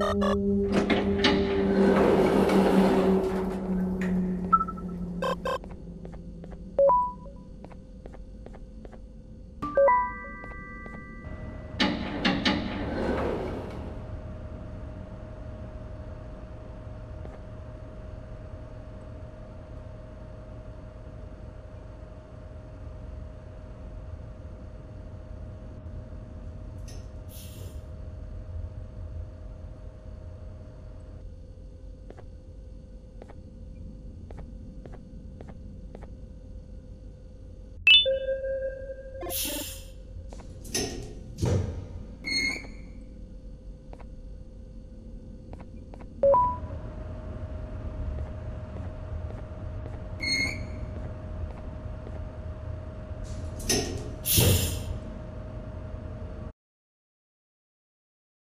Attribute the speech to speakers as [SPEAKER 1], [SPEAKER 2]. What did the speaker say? [SPEAKER 1] あっ。Shh.